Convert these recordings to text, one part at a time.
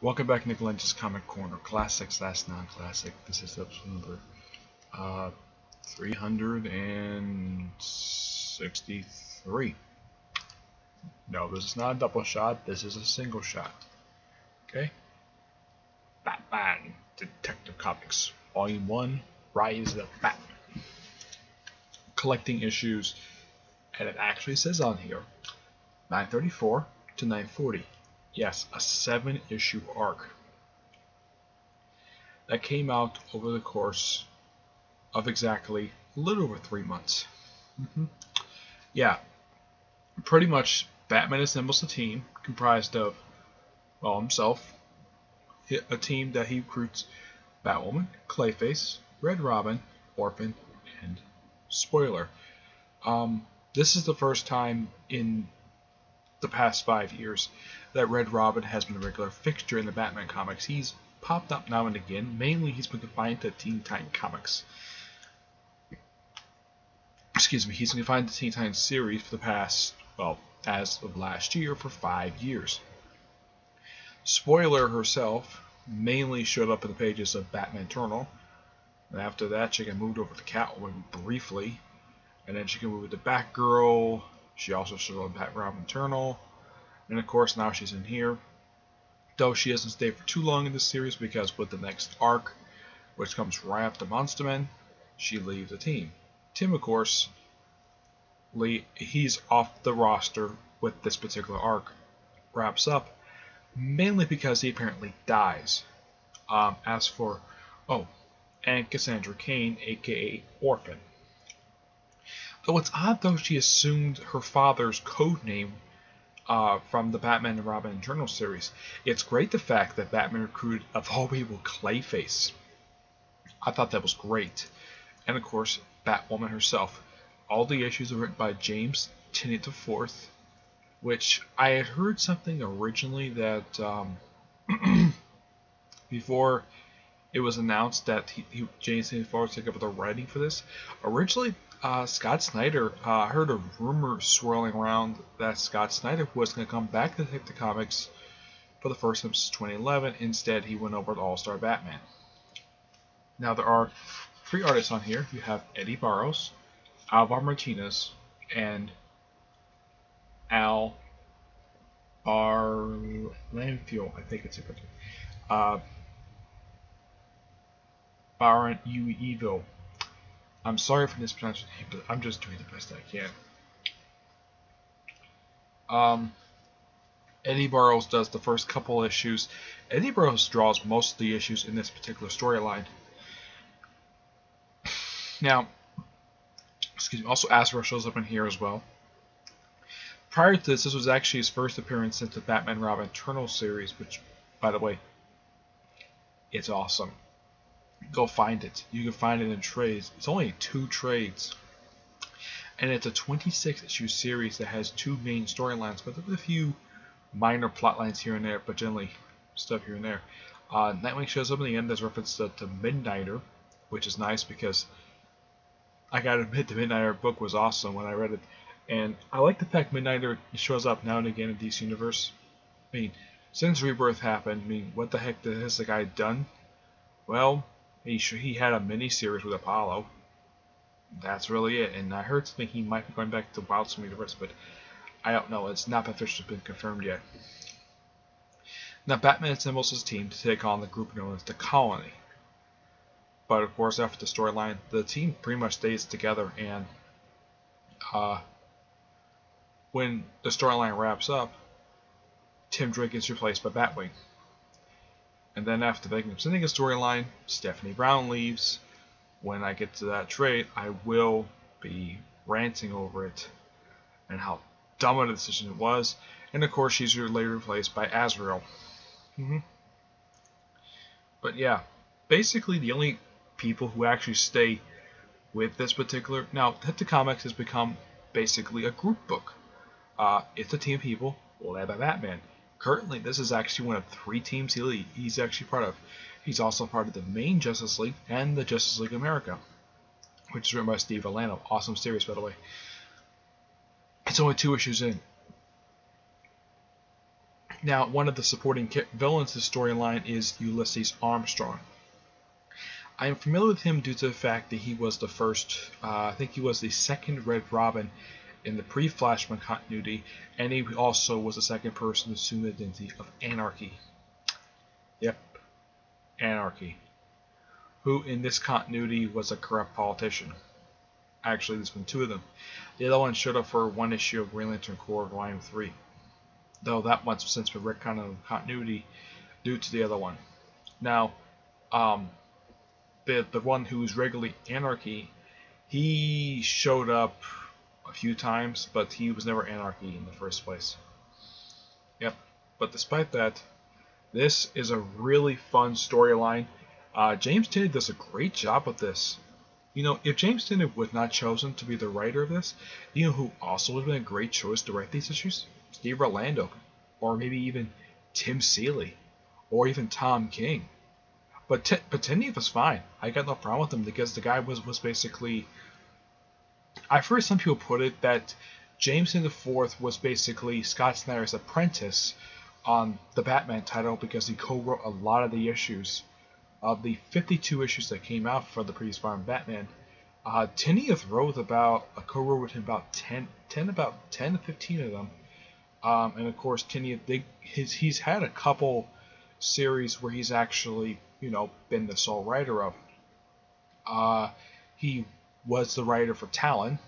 Welcome back, Nick Lenz's Comic Corner. Classic slash non-classic. This is episode number uh, 363. No, this is not a double shot. This is a single shot. Okay? Batman Detective Comics, Volume 1, Rise of the Batmen. Collecting issues, and it actually says on here 934 to 940. Yes, a seven issue arc that came out over the course of exactly a little over three months. Mm-hmm. Yeah, pretty much Batman assembles a team comprised of, well, himself, a team that he recruits Batwoman, Clayface, Red Robin, Orphan, and Spoiler. Um, this is the first time in the past five years that Red Robin has been a regular fixture in the Batman comics. He's popped up now and again. Mainly, he's been confined to Teen Titan comics. Excuse me, he's been confined to Teen Titans series for the past, well, as of last year, for five years. Spoiler herself mainly showed up in the pages of Batman Eternal. And after that, she got moved over to Catwoman briefly. And then she can move to Batgirl. She also showed up in Batman Eternal. And of course, now she's in here. Though she doesn't stay for too long in this series because with the next arc, which comes right after Monster Man, she leaves the team. Tim, of course, Lee, he's off the roster with this particular arc. Wraps up, mainly because he apparently dies. Um, as for, oh, and Cassandra Cain, aka Orphan. Though it's odd though she assumed her father's code name uh, from the Batman and Robin Eternal series. It's great the fact that Batman recruited, of all people, Clayface. I thought that was great. And of course, Batwoman herself. All the issues are written by James Tynion IV, which I had heard something originally that um, before it was announced that he, he, James Tynion IV was taking up the writing for this. Originally, uh, Scott Snyder, uh, heard a rumor swirling around that Scott Snyder was going to come back to the Comics for the first time since 2011. Instead, he went over to All Star Batman. Now, there are three artists on here. You have Eddie Barros, Alvar Martinez, and Al Barlanfield, I think it's a good uh, Baron. Evil. I'm sorry for mispronouncing name, but I'm just doing the best I can. Um, Eddie Barros does the first couple issues. Eddie Barros draws most of the issues in this particular storyline. Now, excuse me, also Azrael shows up in here as well. Prior to this, this was actually his first appearance since the Batman Robin Eternal series, which, by the way, it's awesome go find it. You can find it in trades. It's only two trades. And it's a 26 issue series that has two main storylines, but there's a few minor plot lines here and there, but generally stuff here and there. Uh, Nightwing shows up in the end as reference to, to Midnighter, which is nice because I gotta admit the Midnighter book was awesome when I read it. And I like the fact Midnighter shows up now and again in DC Universe. I mean, since Rebirth happened, I mean, what the heck has the guy done? Well, he he had a mini series with Apollo. That's really it. And I heard something he might be going back to Wildstorm Universe, but I don't know. It's not officially been confirmed yet. Now Batman assembles his team to take on the group known as the Colony. But of course, after the storyline, the team pretty much stays together, and uh, when the storyline wraps up, Tim Drake gets replaced by Batwing. And then after making a storyline, Stephanie Brown leaves. When I get to that trade, I will be ranting over it and how dumb of a decision it was. And of course, she's later replaced by Azrael. Mm-hmm. But yeah, basically the only people who actually stay with this particular now Detective Comics has become basically a group book. Uh, it's a team of people led by Batman. Currently, this is actually one of three teams he, he's actually part of. He's also part of the main Justice League and the Justice League America, which is written by Steve Orlando. Awesome series, by the way. It's only two issues in. Now, one of the supporting villains in the storyline is Ulysses Armstrong. I am familiar with him due to the fact that he was the first, uh, I think he was the second Red Robin in the pre-Flashpoint continuity, and he also was the second person to assume the identity of Anarchy. Yep, Anarchy. Who in this continuity was a corrupt politician. Actually, there's been two of them. The other one showed up for one issue of Green Lantern Corps Volume 3. Though that one's since been retconned of continuity due to the other one. Now, um, the the one who's regularly Anarchy, he showed up few times, but he was never Anarchy in the first place. Yep. But despite that, this is a really fun storyline. Uh, James Tynion does a great job with this. You know, if James Tynion was not chosen to be the writer of this, you know who also would have been a great choice to write these issues? Steve Orlando, or maybe even Tim Seeley, or even Tom King. But T- but Tynion was fine. I got no problem with him because the guy was was basically. I've heard some people put it that James the Fourth was basically Scott Snyder's apprentice on the Batman title because he co-wrote a lot of the issues of the 52 issues that came out for the previous Batman. Uh, wrote about a co-wrote with him about 10, 10 about 10 to 15 of them. Um, and of course, Tynion, they, his, he's had a couple series where he's actually you know, been the sole writer of. Uh, he was the writer for Talon,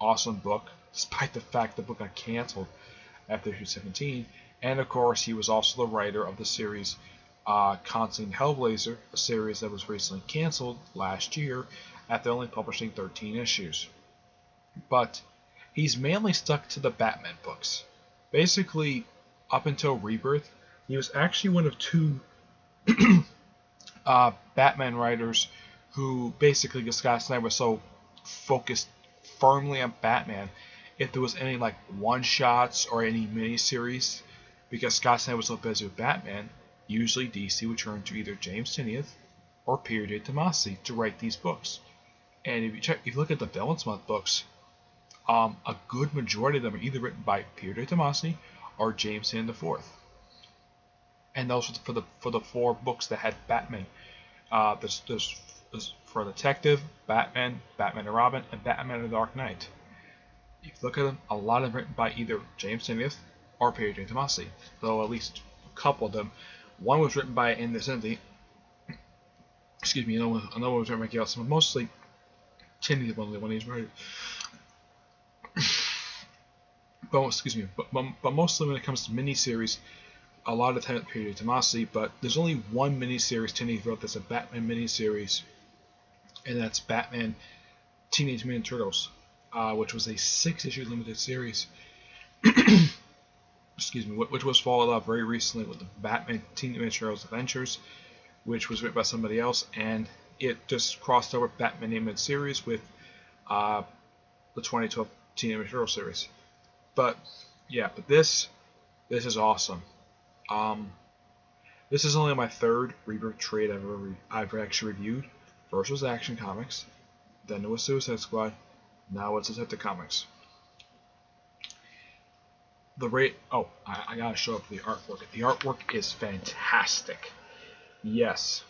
awesome book, despite the fact the book got canceled after issue 17. And of course, he was also the writer of the series uh, Constantine Hellblazer, a series that was recently canceled last year after only publishing 13 issues. But he's mainly stuck to the Batman books. Basically, up until Rebirth, he was actually one of two uh, Batman writers who basically Scott Snyder was so focused firmly on Batman. If there was any like one shots or any miniseries, because Scott Snyder was so busy with Batman, usually DC would turn to either James Tynion or Peter J. Tomasi to write these books. And if you check, if you look at the Villains Month books, um, a good majority of them are either written by Peter J. Tomasi or James Tynion IV and those for the for the four books that had Batman. Uh, there's, there's, there's for Detective, Batman, Batman and Robin, and Batman and the Dark Knight. If you look at them, a lot of them written by either James Tynion or Peter J. Tomasi, though at least a couple of them. One was written by Andy Nocenti. Excuse me, another one, was written by Gail but mostly Tynion the one, he's writing. but excuse me, but, but, but mostly when it comes to miniseries, a lot of time at period Tomasi, but there's only one miniseries Tynion wrote that's a Batman miniseries, and that's Batman Teenage Mutant Turtles, uh, which was a six-issue limited series. excuse me, which was followed up very recently with the Batman Teenage Mutant Turtles Adventures, which was written by somebody else, and it just crossed over Batman animated series with uh, the 2012 Teenage Mutant Turtles series. But yeah, but this this is awesome. Um, this is only my third Rebirth trade I've ever I've actually reviewed. First was Action Comics, then it was Suicide Squad, now it's Detective Comics. The rate. Oh, I, I gotta show up the artwork. The artwork is fantastic. Yes.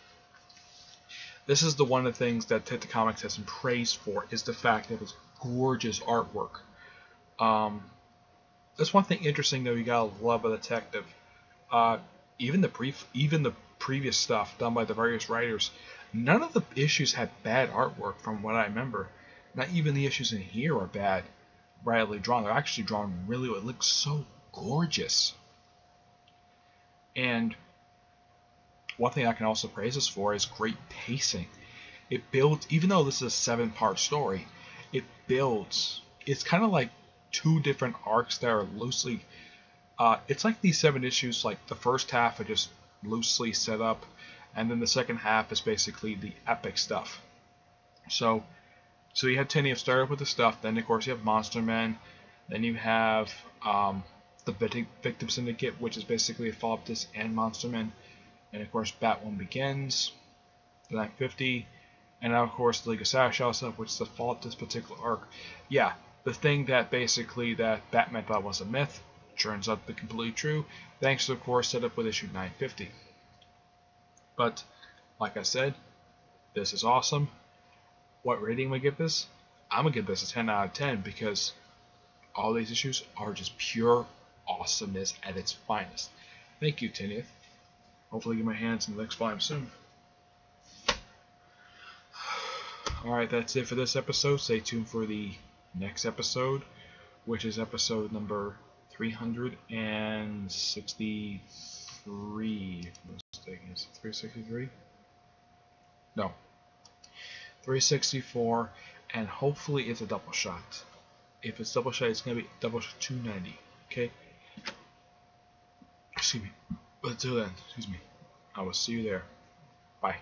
This is the one of the things that Detective Comics has been praised for is the fact that it's gorgeous artwork. Um, that's one thing interesting though. You gotta love a detective uh, even the brief, even the previous stuff done by the various writers, none of the issues had bad artwork from what I remember. Not even the issues in here are bad, badly drawn. They're actually drawn really well. It looks so gorgeous. And one thing I can also praise this for is great pacing. It builds, even though this is a seven-part story, it builds. It's kind of like two different arcs that are loosely uh, it's like these seven issues, like the first half are just loosely set up, and then the second half is basically the epic stuff. So, so you have Tynion started with the stuff, then of course you have Monster Man, then you have um, the Victim Syndicate, which is basically a follow-up to and Monster Man, and of course Batwoman Begins, the 950, and now of course the League of shows up, which is the follow-up to this particular arc. Yeah, the thing that basically that Batman thought was a myth turns out to be completely true, thanks to the core setup with issue 950. But, like I said, this is awesome. What rating am I give this? I'm gonna give this a 10 out of 10 because all these issues are just pure awesomeness at its finest. Thank you, Tinieth. Hopefully get my hands in the next volume soon. Alright, that's it for this episode. Stay tuned for the next episode, which is episode number 363. Is it 363? No. 364, and hopefully it's a double shot. If it's double shot, it's going to be double shot 290. Okay? Excuse me. But until then, excuse me. I will see you there. Bye.